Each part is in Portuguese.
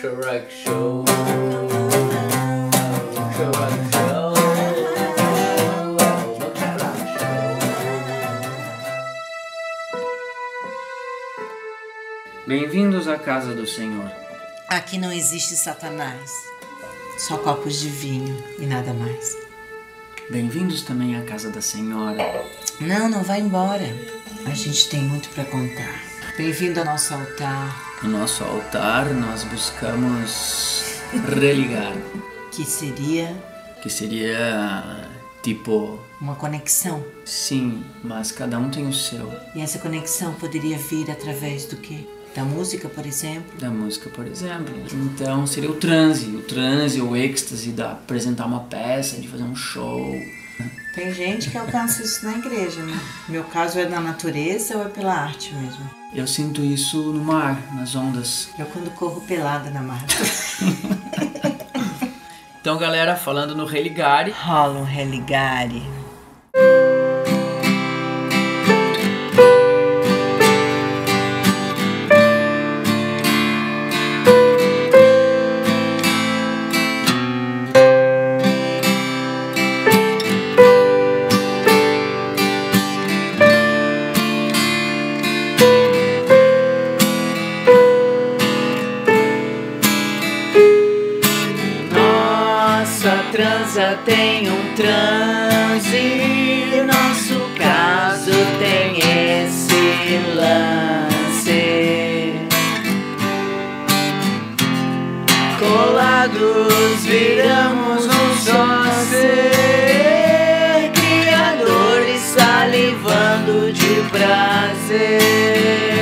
Show Rock Show. Rock. Bem-vindos à casa do Senhor. Aqui não existe Satanás. Só copos de vinho e nada mais. Bem-vindos também à casa da Senhora. Não, não vai embora. A gente tem muito para contar. Bem-vindo ao nosso altar, No nosso altar, nós buscamos religar, que seria que seria tipo, uma conexão. sim, mas cada um tem o seu. E essa conexão poderia vir através do quê? Da música, por exemplo? da música, por exemplo. Então seria o transe, o transe, o êxtase da apresentar uma peça, de fazer um show. Tem gente que alcança isso na igreja, né? Meu caso é na natureza ou é pela arte mesmo? Eu sinto isso no mar, nas ondas. Eu quando corro pelada na mata. Então, galera, falando no Religare, Rola um religare. Colados viramos um só ser, criadores salivando de prazer.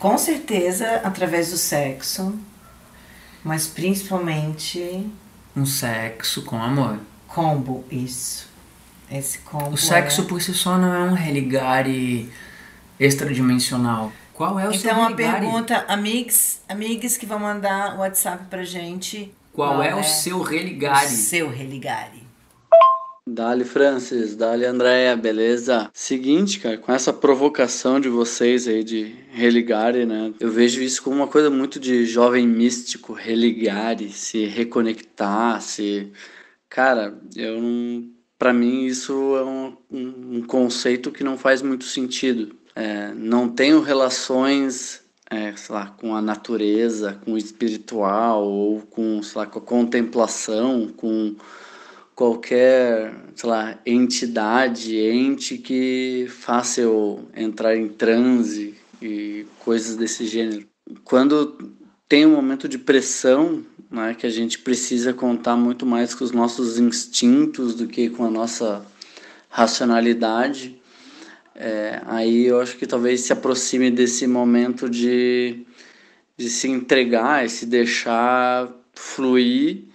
Com certeza através do sexo, mas principalmente um sexo com amor. combo, isso. Esse combo. O sexo é... por si só não é um religare extradimensional. Qual é o seu Então a pergunta, amigs, amigas que vão mandar o WhatsApp pra gente. Qual é o seu o religare? seu religare? Dali Francis, Dali Andréia, beleza? Seguinte, cara, com essa provocação de vocês aí de religare, né? Eu vejo isso como uma coisa muito de jovem místico, religare, se reconectar, se. Cara, eu não. Pra mim, isso é um, um, um conceito que não faz muito sentido. É, não tenho relações é, sei lá, com a natureza, com o espiritual, ou com, sei lá, com a contemplação, com qualquer, sei lá, entidade, ente que faça eu entrar em transe e coisas desse gênero. Quando tem um momento de pressão, né, que a gente precisa contar muito mais com os nossos instintos do que com a nossa racionalidade, é, aí eu acho que talvez se aproxime desse momento de, de se entregar e se deixar fluir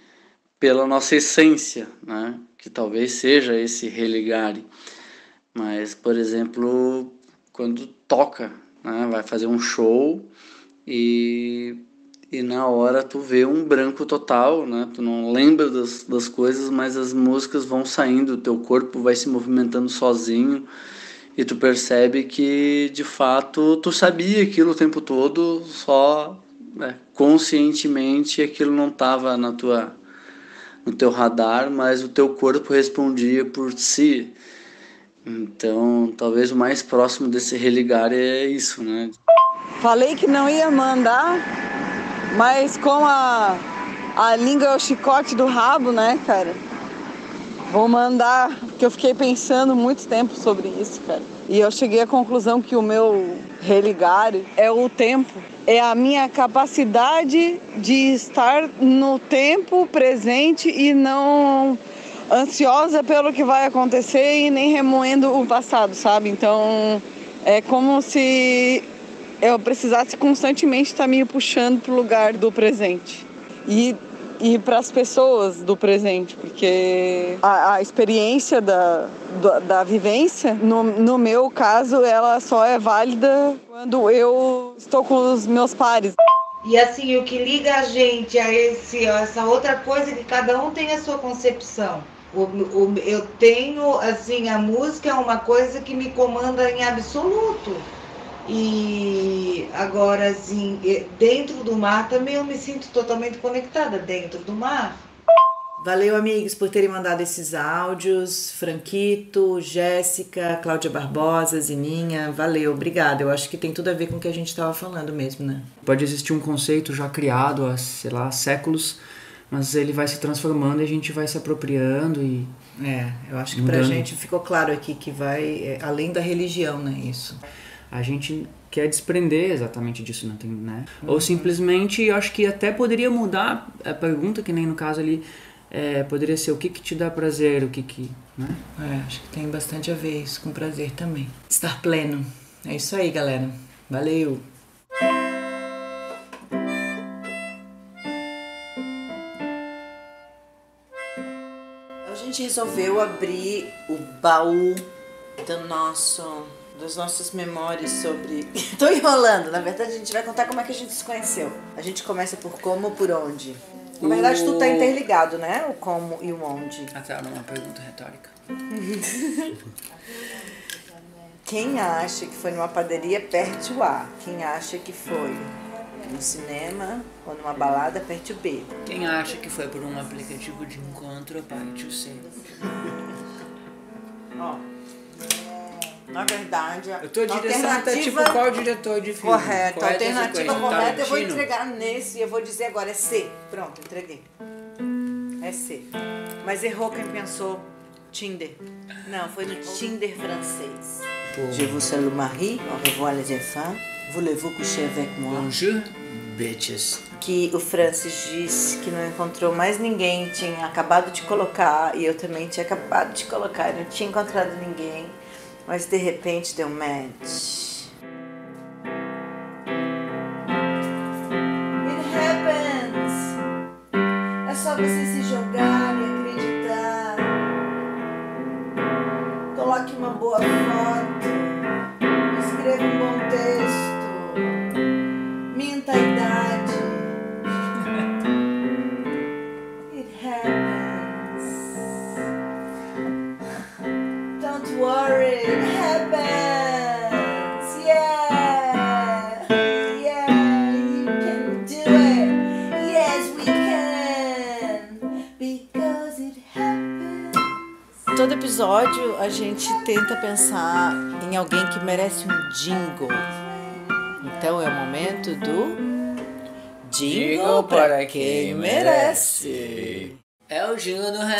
pela nossa essência, né? que talvez seja esse religare. Mas, por exemplo, quando toca, né? vai fazer um show e, e na hora tu vê um branco total, né? tu não lembra das, das coisas, mas as músicas vão saindo, o teu corpo vai se movimentando sozinho e tu percebe que de fato tu sabia aquilo o tempo todo, só né, conscientemente aquilo não estava na tua no teu radar, mas o teu corpo respondia por si. Então, talvez o mais próximo desse religar é isso, né? Falei que não ia mandar, mas como a, a língua é o chicote do rabo, né, cara? Vou mandar, porque eu fiquei pensando muito tempo sobre isso, cara. E eu cheguei à conclusão que o meu religar é o tempo, é a minha capacidade de estar no tempo presente e não ansiosa pelo que vai acontecer e nem remoendo o passado, sabe? Então é como se eu precisasse constantemente estar me puxando para o lugar do presente. E e para as pessoas do presente, porque a, a experiência da, da, da, vivência, no, no meu caso, ela só é válida quando eu estou com os meus pares. E assim, o que liga a gente a esse, a essa outra coisa é que cada um tem a sua concepção. O, o, eu tenho, assim, a música é uma coisa que me comanda em absoluto. E agora, assim, dentro do mar também eu me sinto totalmente conectada dentro do mar. Valeu, amigos, por terem mandado esses áudios. Franquito, Jéssica, Cláudia Barbosa, Zininha, valeu, obrigada. Eu acho que tem tudo a ver com o que a gente estava falando mesmo, né? Pode existir um conceito já criado há, sei lá, séculos, mas ele vai se transformando e a gente vai se apropriando e. É, eu acho que mudando. pra gente ficou claro aqui que vai é, além da religião, né? Isso a gente quer desprender exatamente disso, não tem, né? Uhum. Ou simplesmente, eu acho que até poderia mudar a pergunta, que nem no caso ali, é, poderia ser o que que te dá prazer, o que que, né? É, acho que tem bastante a ver isso com prazer também. Estar pleno. É isso aí, galera. Valeu! A gente resolveu abrir o baú do nosso das nossas memórias sobre. Tô enrolando, na verdade a gente vai contar como é que a gente se conheceu. A gente começa por como ou por onde. Na verdade, tudo tá interligado, né? O como e o onde. Até era uma pergunta retórica. Quem acha que foi numa padaria, aperte o A. Quem acha que foi no cinema ou numa balada, aperte o B. Quem acha que foi por um aplicativo de encontro, aperte o C. Ó. Na verdade, eu tô direção tá tipo qual diretor de filme? Correto, a alternativa correta eu vou entregar nesse, eu vou dizer agora é C. Pronto, entreguei. É C. Mas errou quem pensou Tinder. Não, foi no Tinder francês. Je vous salue Marie, au revoir les enfants. Voulez-vous coucher avec moi? Bonjour, bitches. Que o Francis disse que não encontrou mais ninguém, tinha acabado de colocar, e eu também tinha acabado de colocar, não tinha encontrado ninguém mas de repente deu match. It happens. É só você se jogar e acreditar. Coloque uma boa foto. Escreva um bom texto. Minta a idade. It happens. Don't worry. Episódio a gente tenta pensar em alguém que merece um jingle. Então é o momento do Jingle Jingle para quem merece. merece. É o jingle do do rap.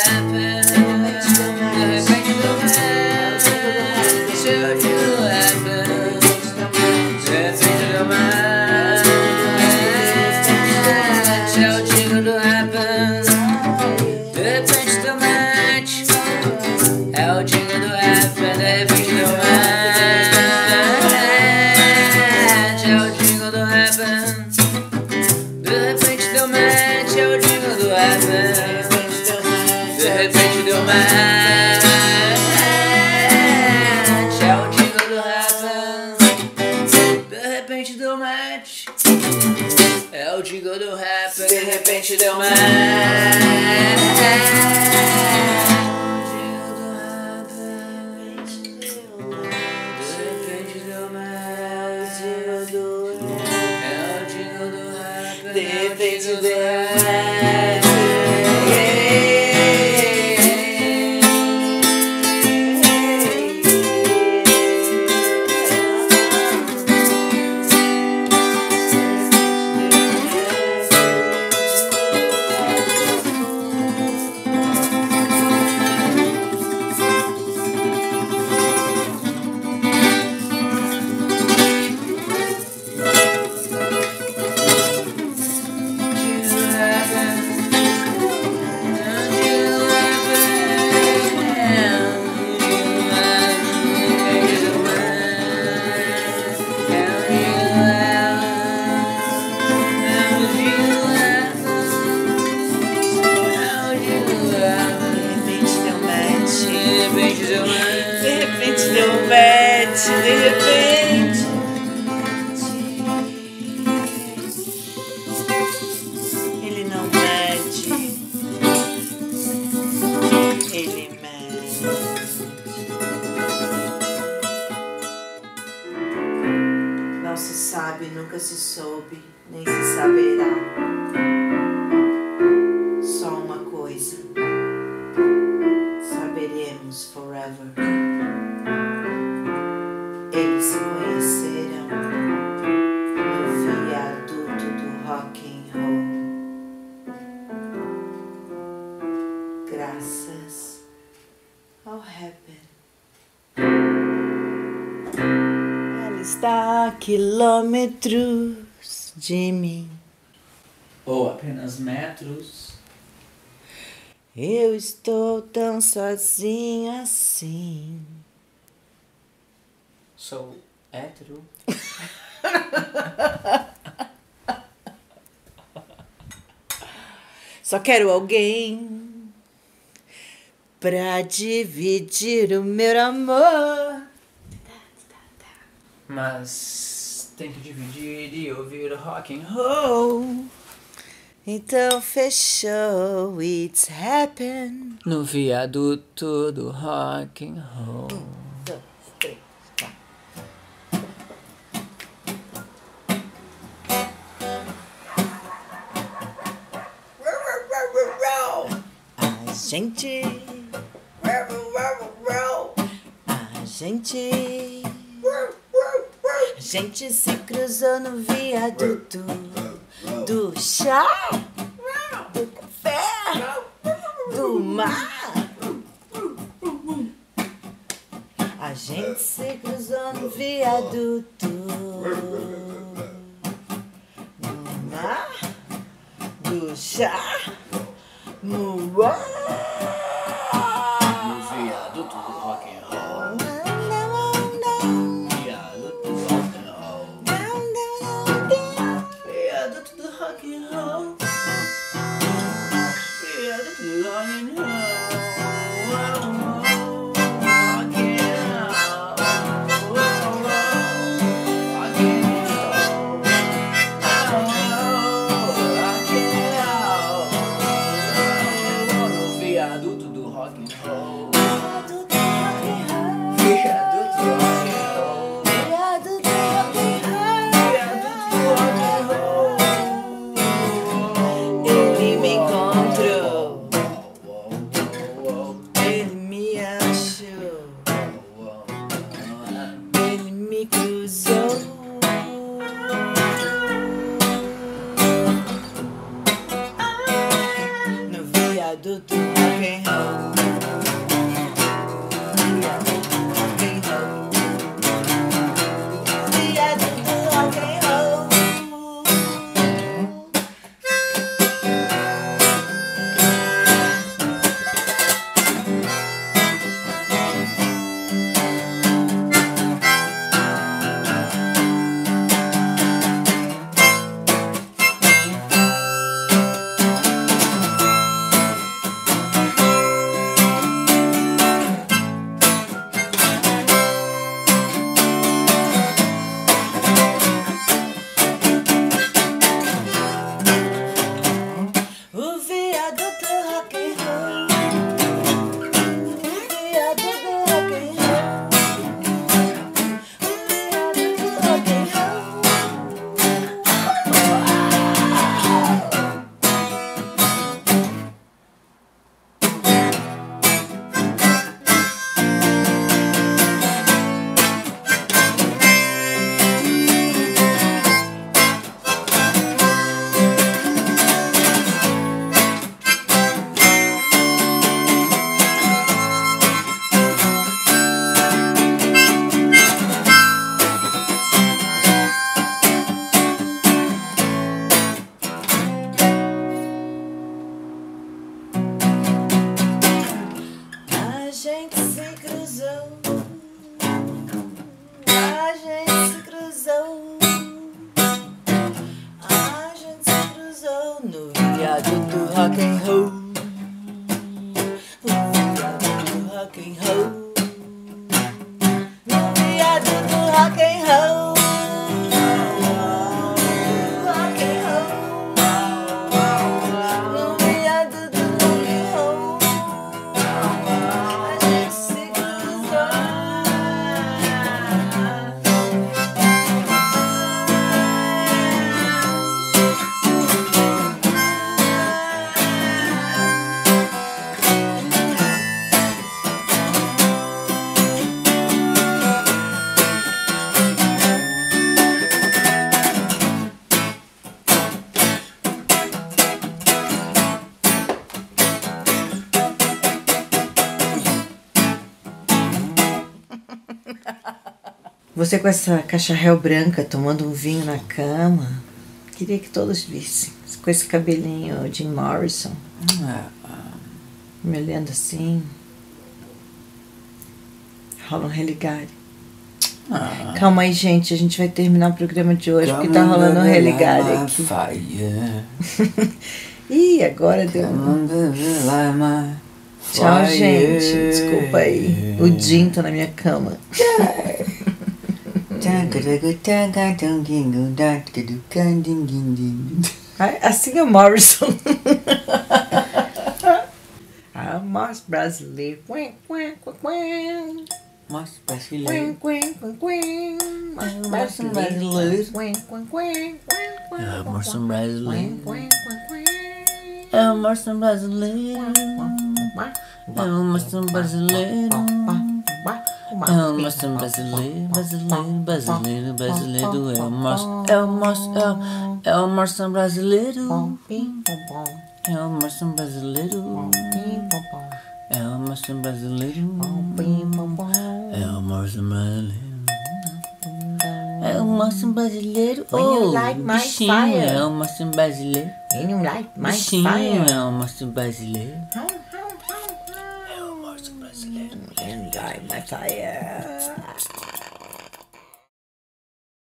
Repente ao rapper. Ela está a quilômetros de mim. Ou apenas metros. Eu estou tão sozinha assim. Sou hétero. Só quero alguém pra dividir o meu amor. Mas tem que dividir e ouvir rock and roll. Então fechou, it's happened. No viaduto do rock and roll. dois, três, quatro. A gente. Gente. Gente se cruzou no viaduto do chá, do café, do mar. A gente se cruzou no viaduto no mar, do chá, viaduto rock Você com essa cacharel branca tomando um vinho na cama. Queria que todos vissem. Com esse cabelinho Jim Morrison. Me olhando assim. Rola um religare. Calma aí, gente. A gente vai terminar o programa de hoje porque tá rolando um religare aqui. Ih, agora deu. Tchau, gente. Desculpa aí. O Jim tá na minha cama. Ai, Assim é o Morrison. Ah, mas brasileiro. Quen, quen, quen, quen. Mas Quen, brasileiro. quen, quen, quen. Ah, mas brasileiro. brasileiro. Brasileiro. brasileiro. É o brasileiro. É o brasileiro. É o é o moço, é é brasileiro. É o moço brasileiro. É o moço brasileiro. É o moço brasileiro. É o moço brasileiro. Oh, my bichinho. É o moço brasileiro. Like Bichinho. É o moço brasileiro. my fire.